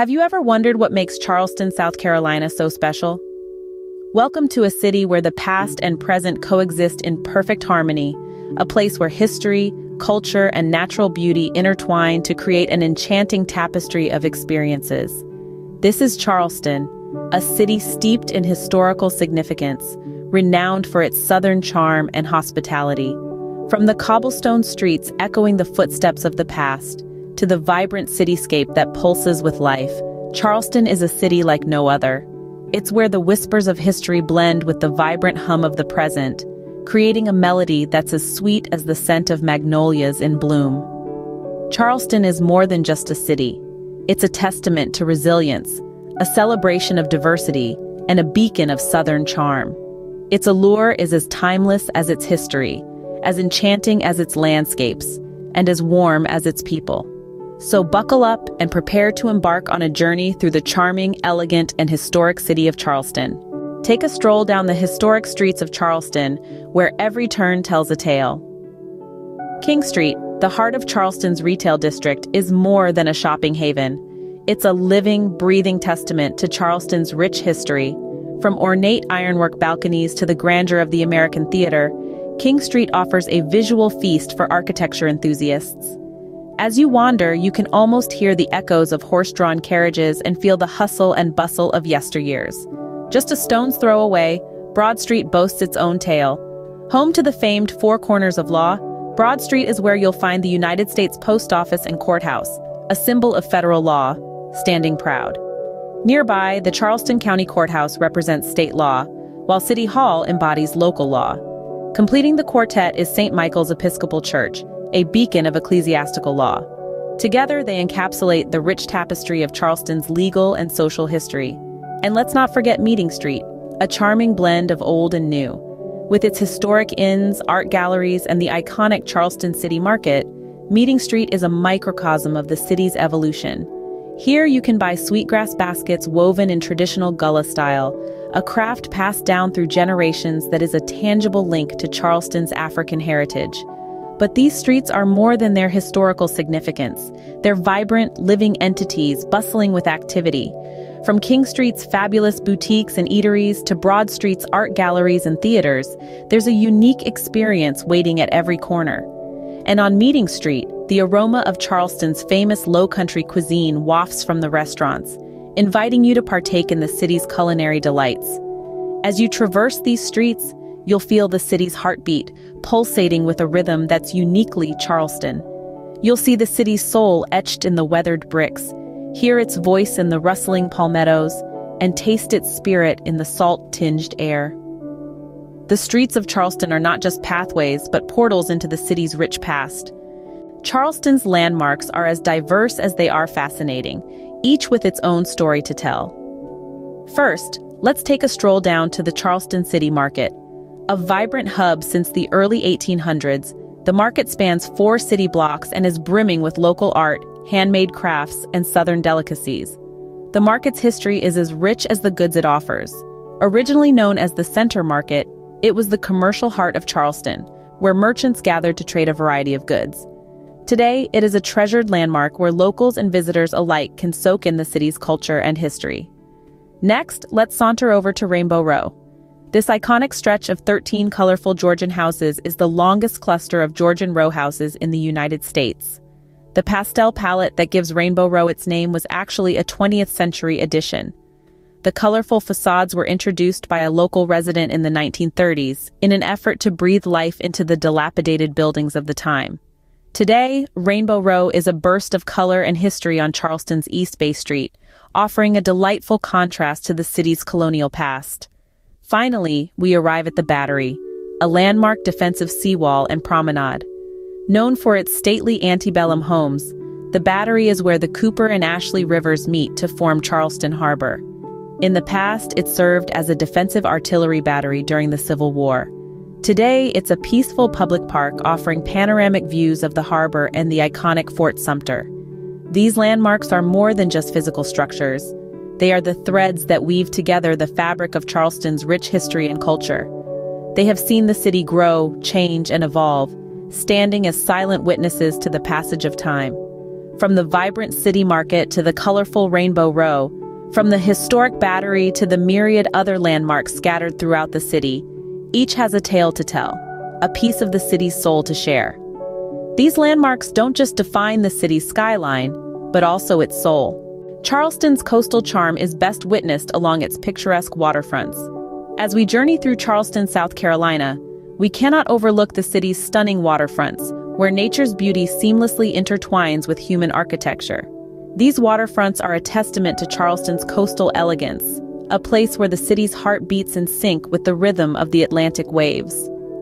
Have you ever wondered what makes Charleston, South Carolina so special? Welcome to a city where the past and present coexist in perfect harmony, a place where history, culture, and natural beauty intertwine to create an enchanting tapestry of experiences. This is Charleston, a city steeped in historical significance, renowned for its southern charm and hospitality. From the cobblestone streets echoing the footsteps of the past, to the vibrant cityscape that pulses with life, Charleston is a city like no other. It's where the whispers of history blend with the vibrant hum of the present, creating a melody that's as sweet as the scent of magnolias in bloom. Charleston is more than just a city. It's a testament to resilience, a celebration of diversity, and a beacon of Southern charm. Its allure is as timeless as its history, as enchanting as its landscapes, and as warm as its people. So buckle up and prepare to embark on a journey through the charming, elegant, and historic city of Charleston. Take a stroll down the historic streets of Charleston, where every turn tells a tale. King Street, the heart of Charleston's retail district, is more than a shopping haven. It's a living, breathing testament to Charleston's rich history. From ornate ironwork balconies to the grandeur of the American theater, King Street offers a visual feast for architecture enthusiasts. As you wander, you can almost hear the echoes of horse-drawn carriages and feel the hustle and bustle of yesteryears. Just a stone's throw away, Broad Street boasts its own tale. Home to the famed Four Corners of Law, Broad Street is where you'll find the United States Post Office and Courthouse, a symbol of federal law, standing proud. Nearby, the Charleston County Courthouse represents state law, while City Hall embodies local law. Completing the quartet is St. Michael's Episcopal Church, a beacon of ecclesiastical law. Together, they encapsulate the rich tapestry of Charleston's legal and social history. And let's not forget Meeting Street, a charming blend of old and new. With its historic inns, art galleries, and the iconic Charleston City Market, Meeting Street is a microcosm of the city's evolution. Here you can buy sweetgrass baskets woven in traditional Gullah style, a craft passed down through generations that is a tangible link to Charleston's African heritage. But these streets are more than their historical significance. They're vibrant, living entities bustling with activity. From King Street's fabulous boutiques and eateries to Broad Street's art galleries and theaters, there's a unique experience waiting at every corner. And on Meeting Street, the aroma of Charleston's famous low country cuisine wafts from the restaurants, inviting you to partake in the city's culinary delights. As you traverse these streets, You'll feel the city's heartbeat, pulsating with a rhythm that's uniquely Charleston. You'll see the city's soul etched in the weathered bricks, hear its voice in the rustling palmettos, and taste its spirit in the salt-tinged air. The streets of Charleston are not just pathways, but portals into the city's rich past. Charleston's landmarks are as diverse as they are fascinating, each with its own story to tell. First, let's take a stroll down to the Charleston City Market, a vibrant hub since the early 1800s, the market spans four city blocks and is brimming with local art, handmade crafts, and southern delicacies. The market's history is as rich as the goods it offers. Originally known as the Center Market, it was the commercial heart of Charleston, where merchants gathered to trade a variety of goods. Today, it is a treasured landmark where locals and visitors alike can soak in the city's culture and history. Next, let's saunter over to Rainbow Row, this iconic stretch of 13 colorful Georgian houses is the longest cluster of Georgian row houses in the United States. The pastel palette that gives Rainbow Row its name was actually a 20th century addition. The colorful facades were introduced by a local resident in the 1930s in an effort to breathe life into the dilapidated buildings of the time. Today, Rainbow Row is a burst of color and history on Charleston's East Bay Street, offering a delightful contrast to the city's colonial past. Finally, we arrive at the Battery, a landmark defensive seawall and promenade. Known for its stately antebellum homes, the Battery is where the Cooper and Ashley rivers meet to form Charleston Harbor. In the past, it served as a defensive artillery battery during the Civil War. Today, it's a peaceful public park offering panoramic views of the harbor and the iconic Fort Sumter. These landmarks are more than just physical structures. They are the threads that weave together the fabric of Charleston's rich history and culture. They have seen the city grow, change, and evolve, standing as silent witnesses to the passage of time. From the vibrant city market to the colorful Rainbow Row, from the historic battery to the myriad other landmarks scattered throughout the city, each has a tale to tell, a piece of the city's soul to share. These landmarks don't just define the city's skyline, but also its soul. Charleston's coastal charm is best witnessed along its picturesque waterfronts. As we journey through Charleston, South Carolina, we cannot overlook the city's stunning waterfronts, where nature's beauty seamlessly intertwines with human architecture. These waterfronts are a testament to Charleston's coastal elegance, a place where the city's heart beats in sync with the rhythm of the Atlantic waves.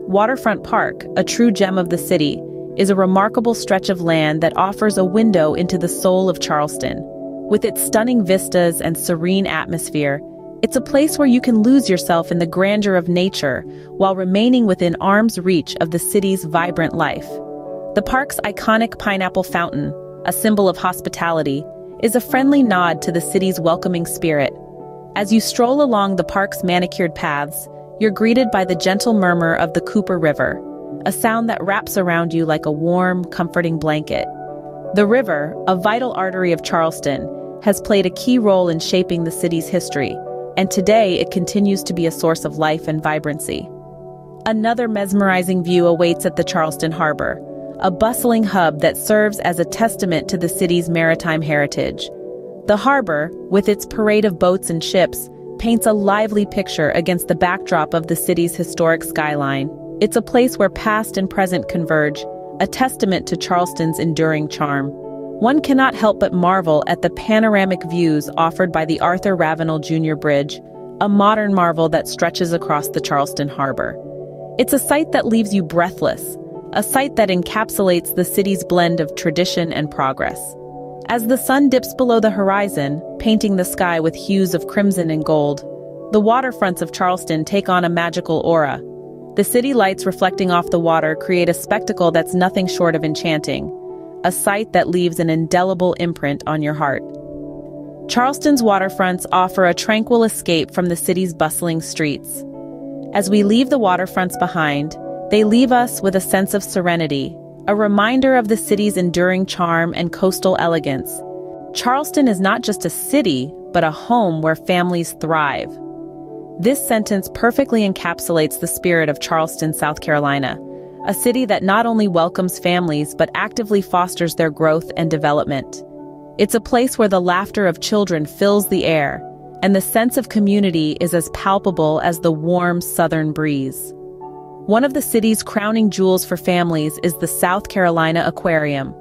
Waterfront Park, a true gem of the city, is a remarkable stretch of land that offers a window into the soul of Charleston. With its stunning vistas and serene atmosphere, it's a place where you can lose yourself in the grandeur of nature while remaining within arm's reach of the city's vibrant life. The park's iconic pineapple fountain, a symbol of hospitality, is a friendly nod to the city's welcoming spirit. As you stroll along the park's manicured paths, you're greeted by the gentle murmur of the Cooper River, a sound that wraps around you like a warm, comforting blanket. The river, a vital artery of Charleston, has played a key role in shaping the city's history, and today it continues to be a source of life and vibrancy. Another mesmerizing view awaits at the Charleston Harbor, a bustling hub that serves as a testament to the city's maritime heritage. The harbor, with its parade of boats and ships, paints a lively picture against the backdrop of the city's historic skyline. It's a place where past and present converge, a testament to Charleston's enduring charm. One cannot help but marvel at the panoramic views offered by the Arthur Ravenel Jr. Bridge, a modern marvel that stretches across the Charleston Harbor. It's a sight that leaves you breathless, a sight that encapsulates the city's blend of tradition and progress. As the sun dips below the horizon, painting the sky with hues of crimson and gold, the waterfronts of Charleston take on a magical aura. The city lights reflecting off the water create a spectacle that's nothing short of enchanting, a sight that leaves an indelible imprint on your heart. Charleston's waterfronts offer a tranquil escape from the city's bustling streets. As we leave the waterfronts behind, they leave us with a sense of serenity, a reminder of the city's enduring charm and coastal elegance. Charleston is not just a city, but a home where families thrive. This sentence perfectly encapsulates the spirit of Charleston, South Carolina, a city that not only welcomes families but actively fosters their growth and development. It's a place where the laughter of children fills the air, and the sense of community is as palpable as the warm southern breeze. One of the city's crowning jewels for families is the South Carolina Aquarium.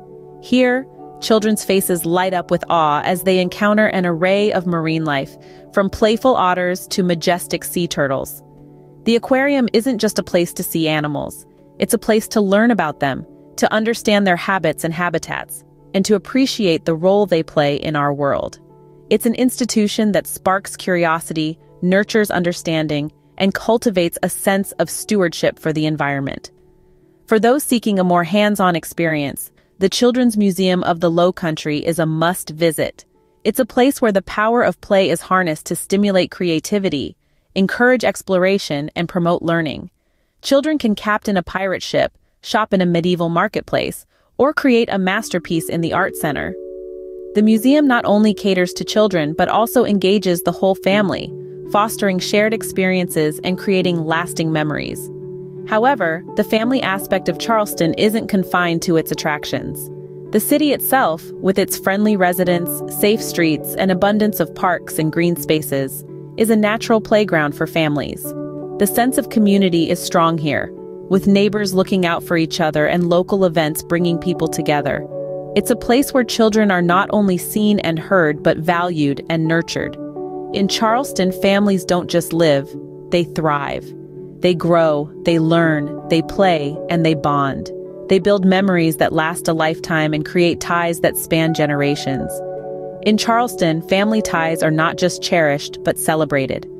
Here, children's faces light up with awe as they encounter an array of marine life, from playful otters to majestic sea turtles. The aquarium isn't just a place to see animals. It's a place to learn about them, to understand their habits and habitats, and to appreciate the role they play in our world. It's an institution that sparks curiosity, nurtures understanding, and cultivates a sense of stewardship for the environment. For those seeking a more hands-on experience, the Children's Museum of the Low Country is a must visit. It's a place where the power of play is harnessed to stimulate creativity, encourage exploration, and promote learning. Children can captain a pirate ship, shop in a medieval marketplace, or create a masterpiece in the art center. The museum not only caters to children but also engages the whole family, fostering shared experiences and creating lasting memories. However, the family aspect of Charleston isn't confined to its attractions. The city itself, with its friendly residents, safe streets, and abundance of parks and green spaces, is a natural playground for families. The sense of community is strong here, with neighbors looking out for each other and local events bringing people together. It's a place where children are not only seen and heard but valued and nurtured. In Charleston, families don't just live, they thrive. They grow, they learn, they play, and they bond. They build memories that last a lifetime and create ties that span generations. In Charleston, family ties are not just cherished, but celebrated.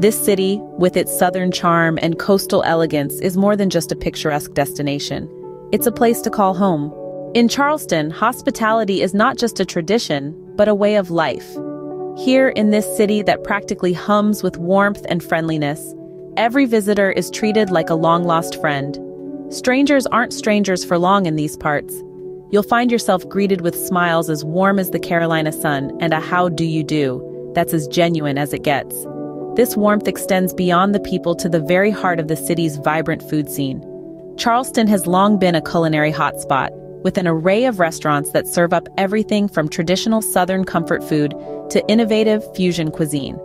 This city, with its southern charm and coastal elegance, is more than just a picturesque destination. It's a place to call home. In Charleston, hospitality is not just a tradition, but a way of life. Here in this city that practically hums with warmth and friendliness, every visitor is treated like a long-lost friend. Strangers aren't strangers for long in these parts. you'll find yourself greeted with smiles as warm as the Carolina sun and a how do you do that's as genuine as it gets. This warmth extends beyond the people to the very heart of the city's vibrant food scene. Charleston has long been a culinary hotspot, with an array of restaurants that serve up everything from traditional Southern comfort food to innovative fusion cuisine.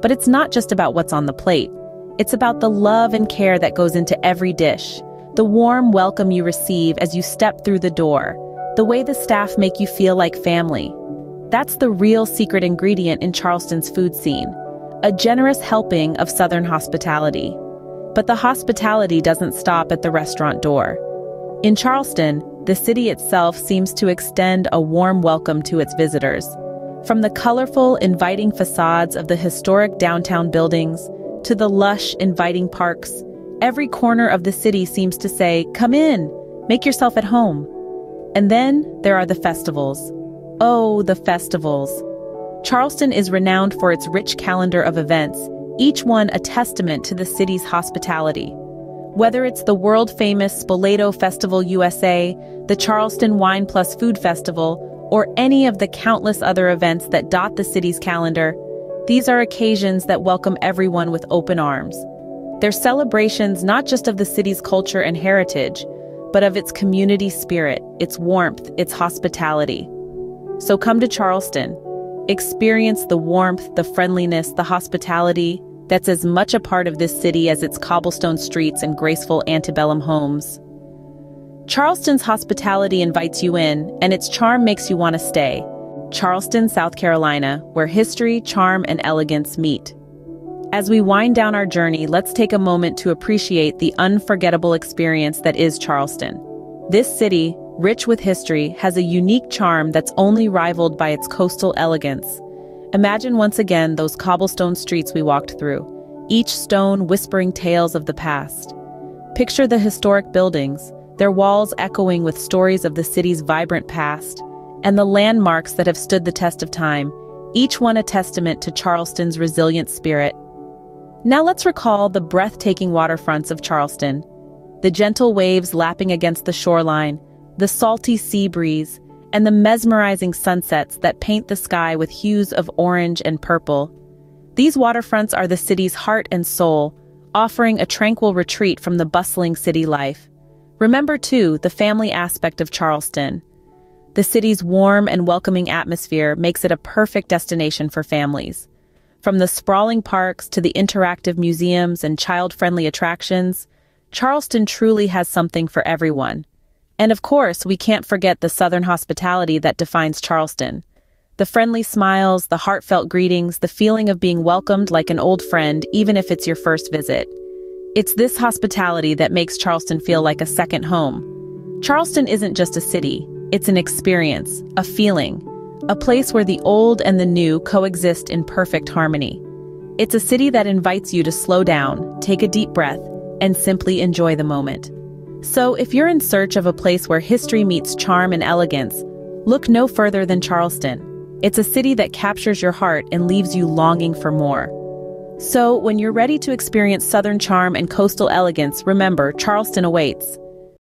But it's not just about what's on the plate. It's about the love and care that goes into every dish, the warm welcome you receive as you step through the door, the way the staff make you feel like family. That's the real secret ingredient in Charleston's food scene, a generous helping of Southern hospitality. But the hospitality doesn't stop at the restaurant door. In Charleston, the city itself seems to extend a warm welcome to its visitors. From the colorful, inviting facades of the historic downtown buildings to the lush, inviting parks, every corner of the city seems to say, come in, make yourself at home. And then there are the festivals. Oh, the festivals. Charleston is renowned for its rich calendar of events, each one a testament to the city's hospitality. Whether it's the world-famous Spoleto Festival USA, the Charleston Wine Plus Food Festival, or any of the countless other events that dot the city's calendar, these are occasions that welcome everyone with open arms. They're celebrations not just of the city's culture and heritage, but of its community spirit, its warmth, its hospitality. So come to Charleston. Experience the warmth, the friendliness, the hospitality that's as much a part of this city as its cobblestone streets and graceful antebellum homes. Charleston's hospitality invites you in, and its charm makes you want to stay. Charleston, South Carolina, where history, charm, and elegance meet. As we wind down our journey, let's take a moment to appreciate the unforgettable experience that is Charleston. This city, rich with history, has a unique charm that's only rivaled by its coastal elegance. Imagine once again those cobblestone streets we walked through, each stone whispering tales of the past. Picture the historic buildings, their walls echoing with stories of the city's vibrant past, and the landmarks that have stood the test of time, each one a testament to Charleston's resilient spirit. Now let's recall the breathtaking waterfronts of Charleston, the gentle waves lapping against the shoreline, the salty sea breeze, and the mesmerizing sunsets that paint the sky with hues of orange and purple. These waterfronts are the city's heart and soul, offering a tranquil retreat from the bustling city life. Remember, too, the family aspect of Charleston. The city's warm and welcoming atmosphere makes it a perfect destination for families. From the sprawling parks to the interactive museums and child-friendly attractions, Charleston truly has something for everyone. And of course, we can't forget the Southern hospitality that defines Charleston. The friendly smiles, the heartfelt greetings, the feeling of being welcomed like an old friend, even if it's your first visit. It's this hospitality that makes Charleston feel like a second home. Charleston isn't just a city, it's an experience, a feeling, a place where the old and the new coexist in perfect harmony. It's a city that invites you to slow down, take a deep breath, and simply enjoy the moment. So if you're in search of a place where history meets charm and elegance, look no further than Charleston. It's a city that captures your heart and leaves you longing for more. So, when you're ready to experience Southern charm and coastal elegance, remember, Charleston awaits.